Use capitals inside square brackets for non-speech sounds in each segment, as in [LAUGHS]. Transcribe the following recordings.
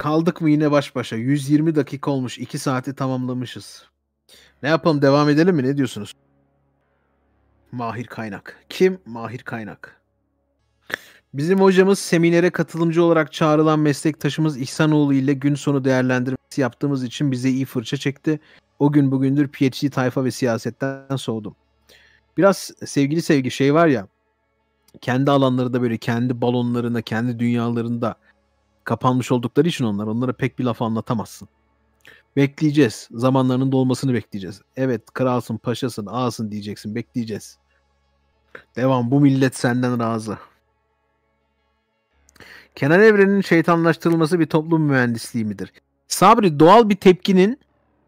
Kaldık mı yine baş başa? 120 dakika olmuş. 2 saati tamamlamışız. Ne yapalım? Devam edelim mi? Ne diyorsunuz? Mahir Kaynak. Kim? Mahir Kaynak. Bizim hocamız seminere katılımcı olarak çağrılan meslektaşımız İhsanoğlu ile gün sonu değerlendirmesi yaptığımız için bize iyi fırça çekti. O gün bugündür PhD tayfa ve siyasetten soğudum. Biraz sevgili sevgi şey var ya kendi alanlarında böyle kendi balonlarına, kendi dünyalarında kapanmış oldukları için onlar onlara pek bir laf anlatamazsın. Bekleyeceğiz. Zamanlarının dolmasını bekleyeceğiz. Evet kralsın, paşasın, ağasın diyeceksin. Bekleyeceğiz. Devam. Bu millet senden razı. Kenan Evren'in şeytanlaştırılması bir toplum mühendisliği midir? Sabri doğal bir tepkinin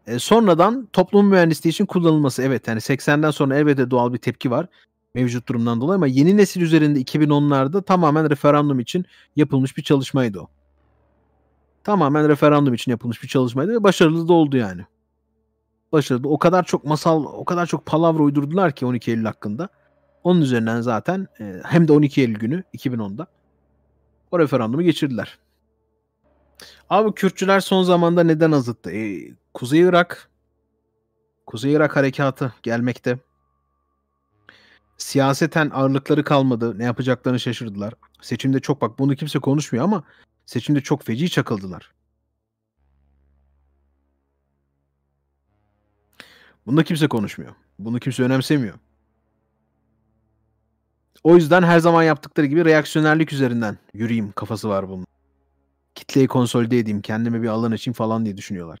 e, sonradan toplum mühendisliği için kullanılması. Evet yani 80'den sonra elbette doğal bir tepki var mevcut durumdan dolayı ama yeni nesil üzerinde 2010'larda tamamen referandum için yapılmış bir çalışmaydı o. Tamamen referandum için yapılmış bir çalışmaydı ve başarılı da oldu yani. Başarılı. O kadar çok masal, o kadar çok palavra uydurdular ki 12 Eylül hakkında. Onun üzerinden zaten e, hem de 12 Eylül günü 2010'da o referandumu geçirdiler. Abi Kürtçüler son zamanda neden azıttı? E, Kuzey Irak Kuzey Irak harekatı gelmekte. Siyaseten ağırlıkları kalmadı. Ne yapacaklarını şaşırdılar. Seçimde çok bak bunu kimse konuşmuyor ama seçimde çok feci çakıldılar. Bunda kimse konuşmuyor. Bunu kimse önemsemiyor. O yüzden her zaman yaptıkları gibi reaksiyonerlik üzerinden yürüyeyim kafası var bunun. Kitleyi konsolide edeyim, kendime bir alan açayım falan diye düşünüyorlar.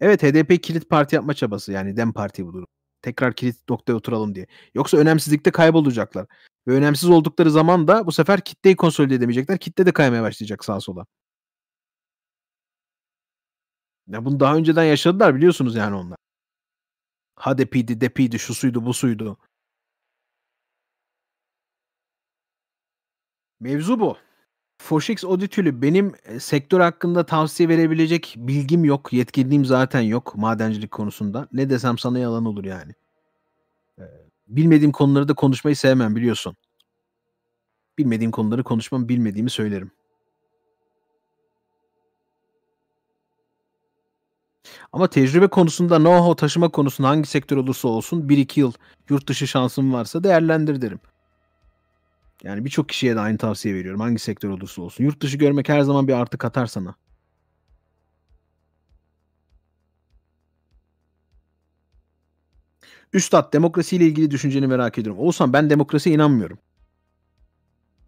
Evet HDP kilit parti yapma çabası yani Dem Parti bu durum. Tekrar kilit noktaya oturalım diye. Yoksa önemsizlikte kaybolacaklar. Ve önemsiz oldukları zaman da bu sefer kitleyi konsolide edemeyecekler. Kitle de kaymaya başlayacak sağa sola. Ya bunu daha önceden yaşadılar biliyorsunuz yani onlar. HDP'di, DEP'ydi, şu suydu, bu suydu. Mevzu bu. Foşix Auditülü benim e, sektör hakkında tavsiye verebilecek bilgim yok. Yetkinliğim zaten yok madencilik konusunda. Ne desem sana yalan olur yani. Bilmediğim konuları da konuşmayı sevmem biliyorsun. Bilmediğim konuları konuşmam, bilmediğimi söylerim. Ama tecrübe konusunda, know-how taşıma konusunda hangi sektör olursa olsun 1-2 yıl yurt dışı şansım varsa değerlendir derim. Yani birçok kişiye de aynı tavsiye veriyorum. Hangi sektör olursa olsun. Yurt dışı görmek her zaman bir artı katar sana. Üstad demokrasiyle ilgili düşünceni merak ediyorum. Oğuzhan ben demokrasiye inanmıyorum.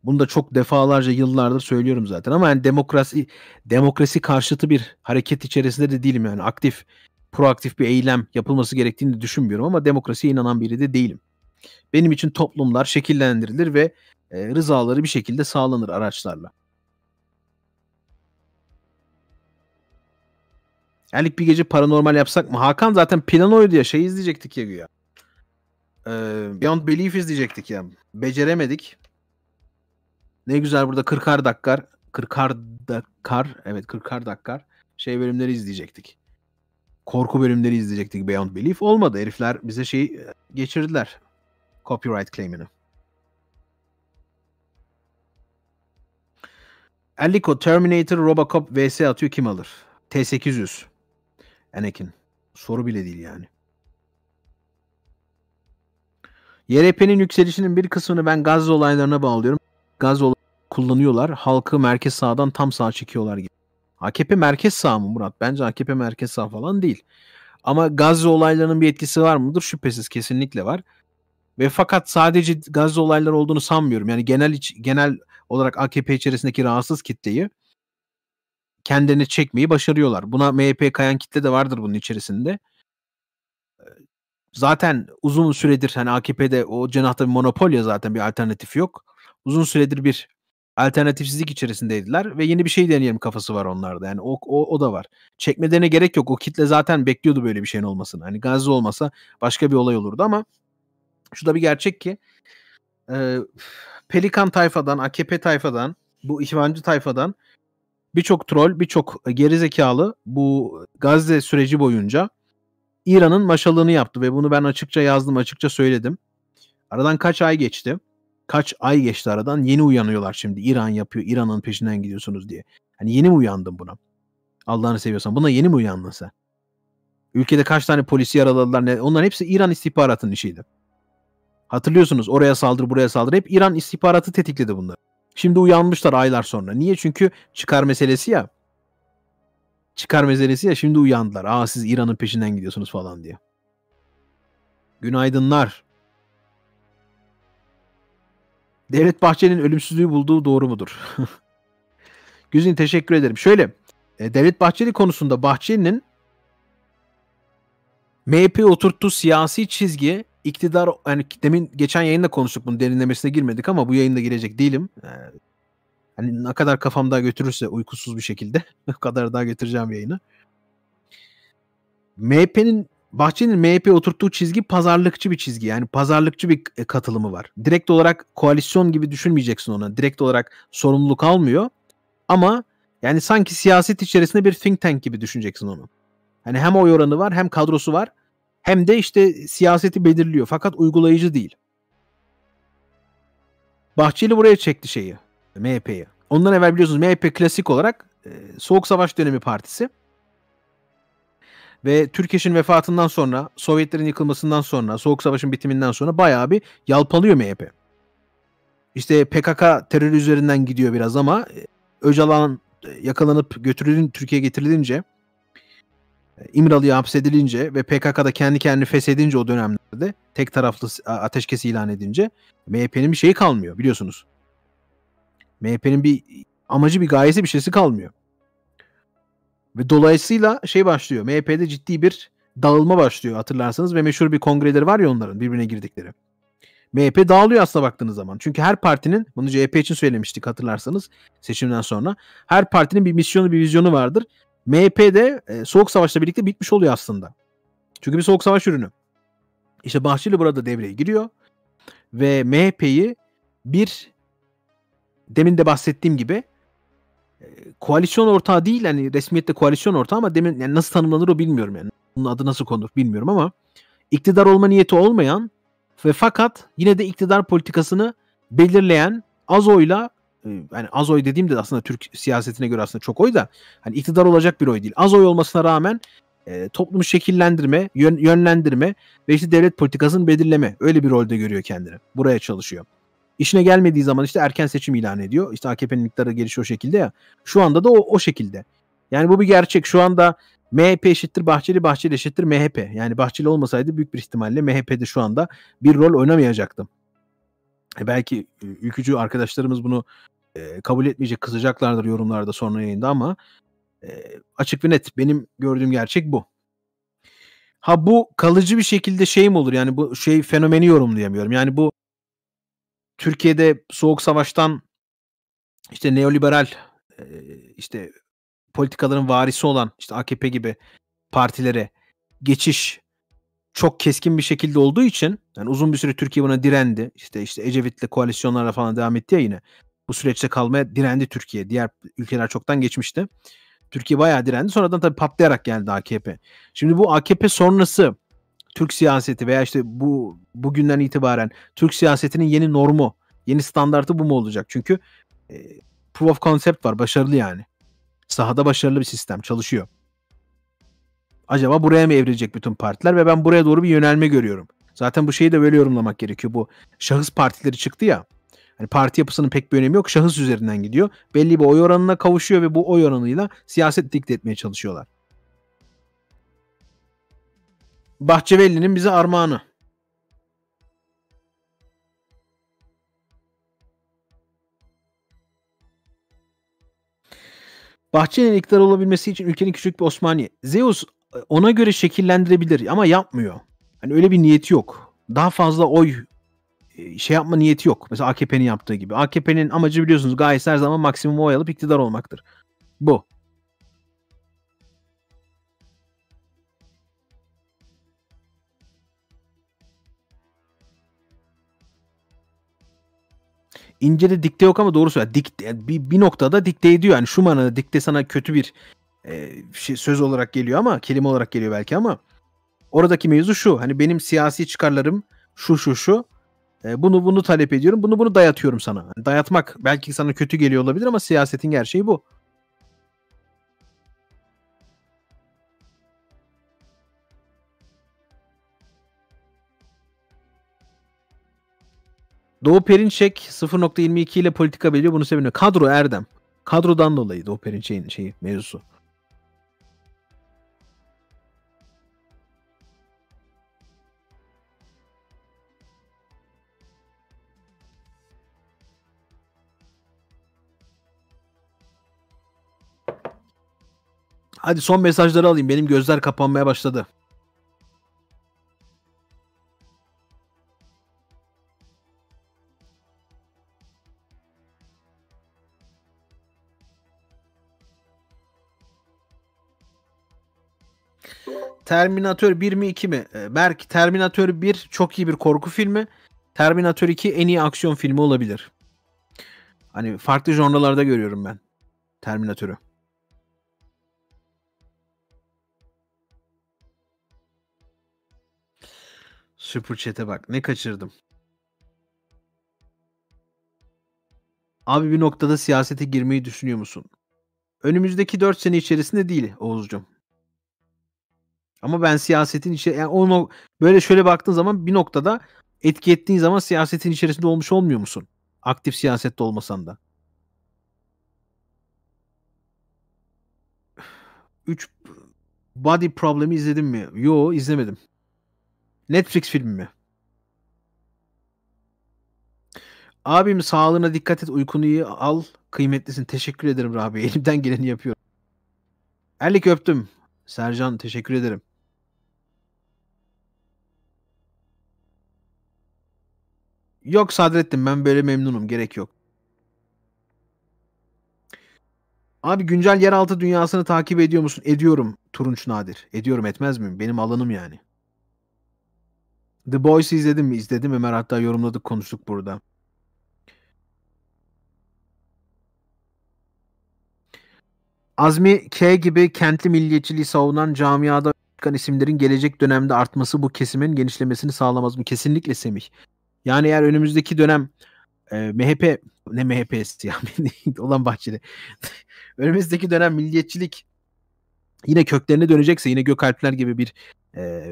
Bunu da çok defalarca yıllardır söylüyorum zaten ama yani demokrasi demokrasi karşıtı bir hareket içerisinde de değilim yani aktif proaktif bir eylem yapılması gerektiğini düşünmüyorum ama demokrasiye inanan biri de değilim. Benim için toplumlar şekillendirilir ve e, rızaları bir şekilde sağlanır araçlarla. Yani bir gece paranormal yapsak mı? Hakan zaten plan oydu ya. Şey izleyecektik ya güya. Ee, Beyond Belief izleyecektik ya. Beceremedik. Ne güzel burada 40'ar dakikar 40'ar dakikar evet 40'ar dakikar şey bölümleri izleyecektik. Korku bölümleri izleyecektik Beyond Belief. Olmadı. Herifler bize şey geçirdiler. Copyright claim'ini. Alico Terminator Robocop vs atıyor kim alır? T800. Anakin. Soru bile değil yani. YRP'nin yükselişinin bir kısmını ben Gazze olaylarına bağlıyorum. Gazze olaylarını kullanıyorlar. Halkı merkez sağdan tam sağ çekiyorlar gibi. AKP merkez sağ mı Murat? Bence AKP merkez sağ falan değil. Ama Gazze olaylarının bir etkisi var mıdır? Şüphesiz kesinlikle var. Ve fakat sadece Gazze olayları olduğunu sanmıyorum. Yani genel genel olarak AKP içerisindeki rahatsız kitleyi kendilerini çekmeyi başarıyorlar. Buna MHP kayan kitle de vardır bunun içerisinde. Zaten uzun süredir hani AKP'de o cenahta bir monopol ya zaten bir alternatif yok. Uzun süredir bir alternatifsizlik içerisindeydiler ve yeni bir şey deneyelim kafası var onlarda. Yani o, o, o da var. Çekmelerine gerek yok. O kitle zaten bekliyordu böyle bir şeyin olmasını. Hani Gazze olmasa başka bir olay olurdu ama şu da bir gerçek ki e, Pelikan tayfadan, AKP tayfadan, bu ihvancı tayfadan birçok troll, birçok gerizekalı bu Gazze süreci boyunca İran'ın maşalığını yaptı ve bunu ben açıkça yazdım, açıkça söyledim. Aradan kaç ay geçti? Kaç ay geçti aradan? Yeni uyanıyorlar şimdi. İran yapıyor, İran'ın peşinden gidiyorsunuz diye. Hani yeni mi uyandın buna? Allah'ını seviyorsan. Buna yeni mi uyandın sen? Ülkede kaç tane polisi yaraladılar? Ne? Onların hepsi İran istihbaratının işiydi. Hatırlıyorsunuz oraya saldır buraya saldır. Hep İran istihbaratı tetikledi bunları. Şimdi uyanmışlar aylar sonra. Niye? Çünkü çıkar meselesi ya. Çıkar meselesi ya şimdi uyandılar. Aa siz İran'ın peşinden gidiyorsunuz falan diye. Günaydınlar. Devlet Bahçeli'nin ölümsüzlüğü bulduğu doğru mudur? [LAUGHS] Güzin teşekkür ederim. Şöyle e, Devlet Bahçeli konusunda Bahçeli'nin MHP oturttuğu siyasi çizgi iktidar yani demin geçen yayında konuştuk bunu derinlemesine girmedik ama bu yayında girecek değilim. Ee, hani ne kadar kafam daha götürürse uykusuz bir şekilde [LAUGHS] o kadar daha götüreceğim yayını. MHP'nin Bahçeli'nin MHP oturttuğu çizgi pazarlıkçı bir çizgi. Yani pazarlıkçı bir e, katılımı var. Direkt olarak koalisyon gibi düşünmeyeceksin ona. Direkt olarak sorumluluk almıyor. Ama yani sanki siyaset içerisinde bir think tank gibi düşüneceksin onu. Hani hem oy oranı var hem kadrosu var hem de işte siyaseti belirliyor fakat uygulayıcı değil. Bahçeli buraya çekti şeyi MHP'yi. Ondan evvel biliyorsunuz MHP klasik olarak e, Soğuk Savaş dönemi partisi. Ve Türkeş'in vefatından sonra, Sovyetlerin yıkılmasından sonra, Soğuk Savaş'ın bitiminden sonra bayağı bir yalpalıyor MHP. İşte PKK terör üzerinden gidiyor biraz ama e, Öcalan e, yakalanıp götürülün Türkiye getirilince İmralı'ya hapsedilince ve PKK'da kendi kendini feshedince o dönemlerde tek taraflı ateşkes ilan edince MHP'nin bir şeyi kalmıyor biliyorsunuz. MHP'nin bir amacı bir gayesi bir şeysi kalmıyor. Ve dolayısıyla şey başlıyor. MHP'de ciddi bir dağılma başlıyor hatırlarsanız ve meşhur bir kongreleri var ya onların birbirine girdikleri. MHP dağılıyor aslında baktığınız zaman. Çünkü her partinin, bunu CHP için söylemiştik hatırlarsanız seçimden sonra. Her partinin bir misyonu, bir vizyonu vardır. MHP'de e, Soğuk Savaş'la birlikte bitmiş oluyor aslında. Çünkü bir Soğuk Savaş ürünü. İşte Bahçeli burada devreye giriyor ve MHP'yi bir demin de bahsettiğim gibi e, koalisyon ortağı değil hani resmiyette koalisyon ortağı ama demin yani nasıl tanımlanır o bilmiyorum yani. Bunun adı nasıl konur bilmiyorum ama iktidar olma niyeti olmayan ve fakat yine de iktidar politikasını belirleyen az oyla yani az oy dediğim de aslında Türk siyasetine göre aslında çok oy da hani iktidar olacak bir oy değil. Az oy olmasına rağmen e, toplumu şekillendirme, yön, yönlendirme ve işte devlet politikasını belirleme öyle bir rolde görüyor kendini. Buraya çalışıyor. İşine gelmediği zaman işte erken seçim ilan ediyor. İşte AKP'nin iktidarı gelişi o şekilde ya. Şu anda da o, o şekilde. Yani bu bir gerçek. Şu anda MHP eşittir Bahçeli, Bahçeli eşittir MHP. Yani Bahçeli olmasaydı büyük bir ihtimalle MHP'de şu anda bir rol oynamayacaktı. E belki ülkücü arkadaşlarımız bunu e, kabul etmeyecek kızacaklardır yorumlarda sonra yayında ama e, açık ve net benim gördüğüm gerçek bu. Ha bu kalıcı bir şekilde şey mi olur yani bu şey fenomeni yorumlayamıyorum. Yani bu Türkiye'de soğuk savaştan işte neoliberal işte politikaların varisi olan işte AKP gibi partilere geçiş çok keskin bir şekilde olduğu için yani uzun bir süre Türkiye buna direndi. İşte işte Ecevit'le koalisyonlarla falan devam etti ya yine bu süreçte kalmaya direndi Türkiye. Diğer ülkeler çoktan geçmişti. Türkiye bayağı direndi. Sonradan tabii patlayarak geldi AKP. Şimdi bu AKP sonrası Türk siyaseti veya işte bu bugünden itibaren Türk siyasetinin yeni normu, yeni standartı bu mu olacak? Çünkü e, proof of concept var. Başarılı yani. Sahada başarılı bir sistem. Çalışıyor. Acaba buraya mı evrilecek bütün partiler? Ve ben buraya doğru bir yönelme görüyorum. Zaten bu şeyi de böyle yorumlamak gerekiyor. Bu şahıs partileri çıktı ya. Hani parti yapısının pek bir önemi yok. Şahıs üzerinden gidiyor. Belli bir oy oranına kavuşuyor ve bu oy oranıyla siyaset dikte etmeye çalışıyorlar. Bahçevelli'nin bize armağanı. Bahçeli'nin iktidar olabilmesi için ülkenin küçük bir Osmaniye. Zeus ona göre şekillendirebilir ama yapmıyor. Hani öyle bir niyeti yok. Daha fazla oy şey yapma niyeti yok. Mesela AKP'nin yaptığı gibi. AKP'nin amacı biliyorsunuz gayet her zaman maksimum oy alıp iktidar olmaktır. Bu. İnce'de dikte yok ama doğru söylüyor. Dikte, bir, bir noktada dikte ediyor. Yani manada dikte sana kötü bir e, şey, söz olarak geliyor ama kelime olarak geliyor belki ama oradaki mevzu şu. Hani benim siyasi çıkarlarım şu şu şu e, bunu bunu talep ediyorum. Bunu bunu dayatıyorum sana. Yani dayatmak belki sana kötü geliyor olabilir ama siyasetin gerçeği bu. Doğu Perinçek 0.22 ile politika biliyor. Bunu seviniyor. Kadro Erdem. Kadrodan dolayı Doğu Perinçek'in şeyi mevzusu. Hadi son mesajları alayım. Benim gözler kapanmaya başladı. Terminator 1 mi 2 mi? Ee, Berk Terminator 1 çok iyi bir korku filmi. Terminator 2 en iyi aksiyon filmi olabilir. Hani farklı janralarda görüyorum ben Terminator'u. Super Chat'e bak. Ne kaçırdım. Abi bir noktada siyasete girmeyi düşünüyor musun? Önümüzdeki 4 sene içerisinde değil Oğuzcum. Ama ben siyasetin içi yani onu böyle şöyle baktığın zaman bir noktada etki ettiğin zaman siyasetin içerisinde olmuş olmuyor musun? Aktif siyasette olmasan da. 3 Body Problem'i izledin mi? Yo izlemedim. Netflix filmi mi? Abim sağlığına dikkat et uykunu iyi al kıymetlisin. Teşekkür ederim Rabi. [LAUGHS] Elimden geleni yapıyorum. Erlik öptüm. Sercan teşekkür ederim. Yok Sadrettin ben böyle memnunum. Gerek yok. Abi güncel yeraltı dünyasını takip ediyor musun? Ediyorum Turunç Nadir. Ediyorum etmez miyim? Benim alanım yani. The Boys'ı izledim mi? İzledim Ömer hatta yorumladık konuştuk burada. Azmi K gibi kentli milliyetçiliği savunan camiada çıkan isimlerin gelecek dönemde artması bu kesimin genişlemesini sağlamaz mı? Kesinlikle Semih. Yani eğer önümüzdeki dönem e, MHP ne MHP'si ya [LAUGHS] olan Bahçeli. [LAUGHS] önümüzdeki dönem milliyetçilik yine köklerine dönecekse yine Gökalpler gibi bir e,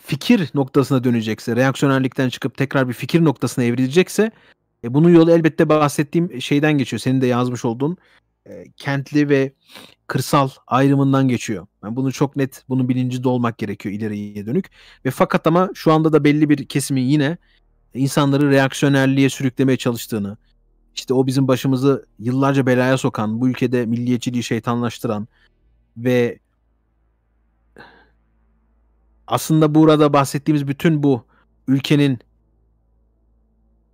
fikir noktasına dönecekse, reaksiyonellikten çıkıp tekrar bir fikir noktasına evrilecekse e, bunun yolu elbette bahsettiğim şeyden geçiyor. Senin de yazmış olduğun e, kentli ve kırsal ayrımından geçiyor. Yani bunu çok net, bunun bilincinde olmak gerekiyor ileriye dönük. Ve fakat ama şu anda da belli bir kesimin yine insanları reaksiyonerliğe sürüklemeye çalıştığını, işte o bizim başımızı yıllarca belaya sokan, bu ülkede milliyetçiliği şeytanlaştıran ve aslında burada bahsettiğimiz bütün bu ülkenin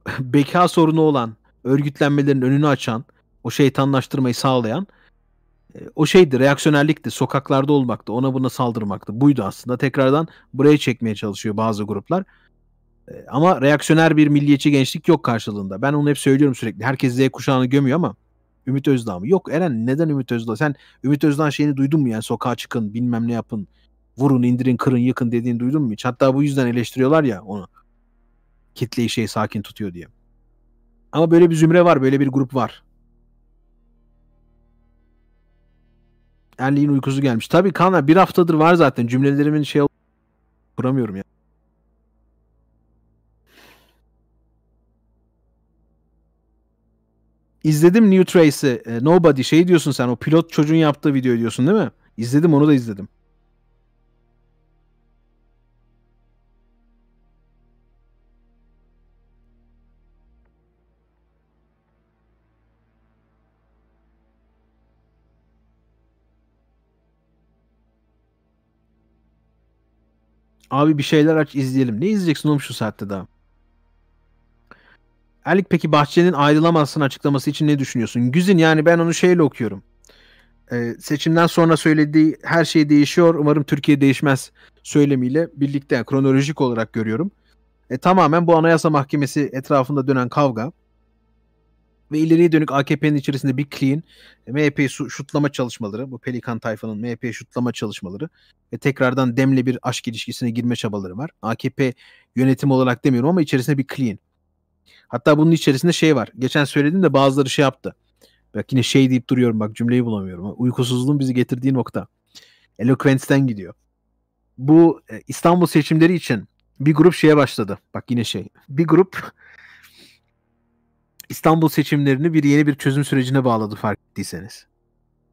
[LAUGHS] beka sorunu olan örgütlenmelerin önünü açan, o şeytanlaştırmayı sağlayan o şeydi, reaksiyonerlikti, sokaklarda olmaktı, ona buna saldırmaktı. Buydu aslında. Tekrardan buraya çekmeye çalışıyor bazı gruplar. E, ama reaksiyoner bir milliyetçi gençlik yok karşılığında. Ben onu hep söylüyorum sürekli. Herkes Z kuşağını gömüyor ama Ümit Özdağ mı? Yok Eren neden Ümit Özdağ? Sen Ümit Özdağ şeyini duydun mu yani sokağa çıkın bilmem ne yapın vurun indirin kırın yıkın dediğini duydun mu hiç? Hatta bu yüzden eleştiriyorlar ya onu. Kitleyi şey sakin tutuyor diye. Ama böyle bir zümre var böyle bir grup var. Erliğin uykusu gelmiş. Tabii Kaan bir haftadır var zaten cümlelerimin şey kuramıyorum ya. İzledim New Trace'i. E, Nobody şey diyorsun sen o pilot çocuğun yaptığı video diyorsun değil mi? İzledim onu da izledim. Abi bir şeyler aç izleyelim. Ne izleyeceksin oğlum şu saatte daha? Erlik peki Bahçeli'nin ayrılamazsın açıklaması için ne düşünüyorsun? Güzin yani ben onu şeyle okuyorum. Ee, seçimden sonra söylediği her şey değişiyor. Umarım Türkiye değişmez söylemiyle birlikte yani kronolojik olarak görüyorum. E, tamamen bu Anayasa Mahkemesi etrafında dönen kavga ve ileriye dönük AKP'nin içerisinde bir clean MHP'yi şutlama çalışmaları, bu Pelikan tayfanın MHP'yi şutlama çalışmaları ve tekrardan Dem'le bir aşk ilişkisine girme çabaları var. AKP yönetim olarak demiyorum ama içerisinde bir clean. Hatta bunun içerisinde şey var. Geçen söyledim de bazıları şey yaptı. Bak yine şey deyip duruyorum bak cümleyi bulamıyorum. Uykusuzluğun bizi getirdiği nokta. Eloquence'den gidiyor. Bu e, İstanbul seçimleri için bir grup şeye başladı. Bak yine şey. Bir grup İstanbul seçimlerini bir yeni bir çözüm sürecine bağladı fark ettiyseniz.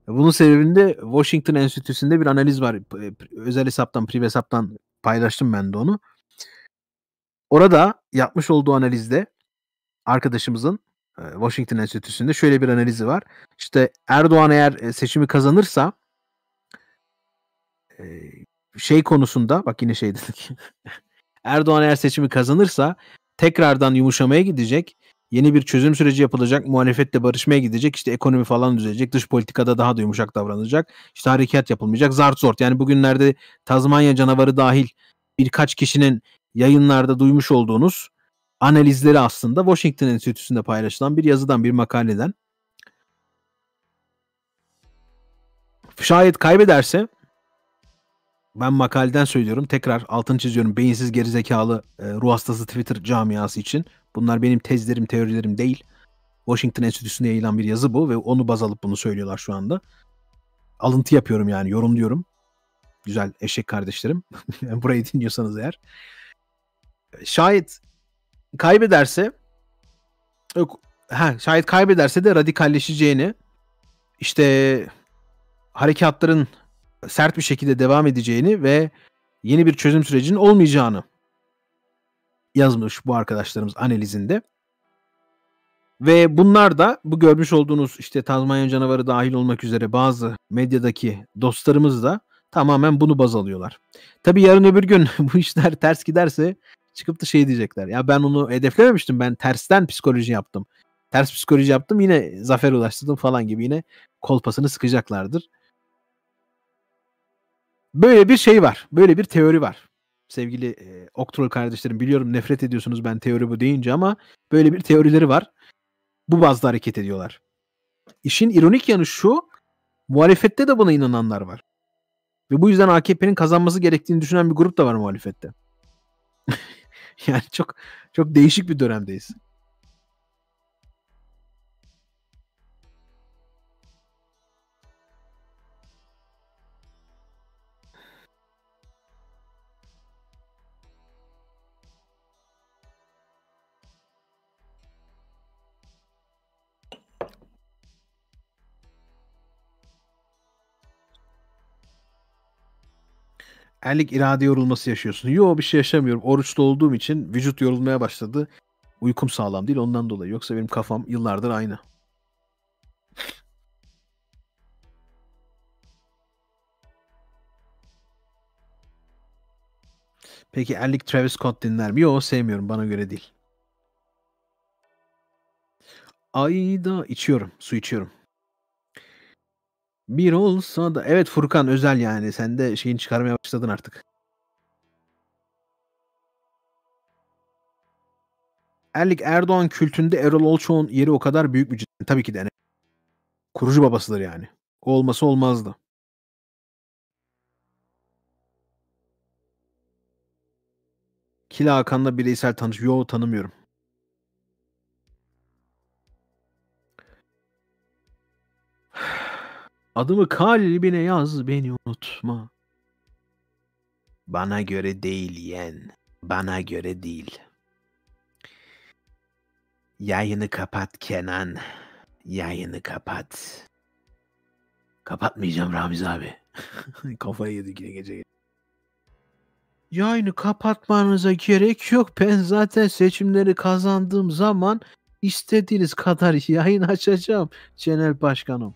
Bunun sebebinde Washington Enstitüsü'nde bir analiz var. Özel hesaptan, prive hesaptan paylaştım ben de onu. Orada yapmış olduğu analizde arkadaşımızın e, Washington Enstitüsü'nde şöyle bir analizi var. İşte Erdoğan eğer e, seçimi kazanırsa e, şey konusunda bak yine şey dedik. [LAUGHS] Erdoğan eğer seçimi kazanırsa tekrardan yumuşamaya gidecek. Yeni bir çözüm süreci yapılacak. Muhalefetle barışmaya gidecek. İşte ekonomi falan düzelecek. Dış politikada daha da yumuşak davranacak. İşte harekat yapılmayacak. Zart zort. Yani bugünlerde Tazmanya canavarı dahil birkaç kişinin yayınlarda duymuş olduğunuz analizleri aslında Washington Enstitüsü'nde paylaşılan bir yazıdan, bir makaleden. Şayet kaybederse ben makaleden söylüyorum. Tekrar altını çiziyorum. Beyinsiz gerizekalı e, ruh hastası Twitter camiası için. Bunlar benim tezlerim, teorilerim değil. Washington Enstitüsü'nde yayılan bir yazı bu ve onu baz alıp bunu söylüyorlar şu anda. Alıntı yapıyorum yani, yorumluyorum. Güzel eşek kardeşlerim. [LAUGHS] Burayı dinliyorsanız eğer. Şayet kaybederse yok ha, şayet kaybederse de radikalleşeceğini işte harekatların sert bir şekilde devam edeceğini ve yeni bir çözüm sürecinin olmayacağını yazmış bu arkadaşlarımız analizinde. Ve bunlar da bu görmüş olduğunuz işte Tazmanya canavarı dahil olmak üzere bazı medyadaki dostlarımız da tamamen bunu baz alıyorlar. Tabi yarın öbür gün [LAUGHS] bu işler ters giderse çıkıp da şey diyecekler. Ya ben onu hedeflememiştim. Ben tersten psikoloji yaptım. Ters psikoloji yaptım yine zafer ulaştırdım falan gibi yine kolpasını sıkacaklardır. Böyle bir şey var. Böyle bir teori var. Sevgili e, Oktrol kardeşlerim biliyorum nefret ediyorsunuz ben teori bu deyince ama böyle bir teorileri var. Bu bazda hareket ediyorlar. İşin ironik yanı şu muhalefette de buna inananlar var. Ve bu yüzden AKP'nin kazanması gerektiğini düşünen bir grup da var muhalefette. [LAUGHS] yani çok çok değişik bir dönemdeyiz. Erlik irade yorulması yaşıyorsun. Yo bir şey yaşamıyorum. Oruçta olduğum için vücut yorulmaya başladı. Uykum sağlam değil ondan dolayı. Yoksa benim kafam yıllardır aynı. Peki Erlik Travis Scott dinler mi? Yo sevmiyorum. Bana göre değil. Ayda içiyorum. Su içiyorum. Bir olsa da evet Furkan özel yani. Sen de şeyin çıkarmaya başladın artık. Erlik Erdoğan kültünde Erol Olçoğ'un yeri o kadar büyük bir. Tabii ki de. Kurucu babasıdır yani. O olması olmazdı. Kila Hakan'la bireysel tanış. Yo tanımıyorum. Adımı kalbine yaz beni unutma. Bana göre değil yen. Bana göre değil. Yayını kapat Kenan. Yayını kapat. Kapatmayacağım Ramiz abi. [LAUGHS] Kafayı yedik yine gece. Yayını kapatmanıza gerek yok. Ben zaten seçimleri kazandığım zaman istediğiniz kadar yayın açacağım. Genel Başkanım.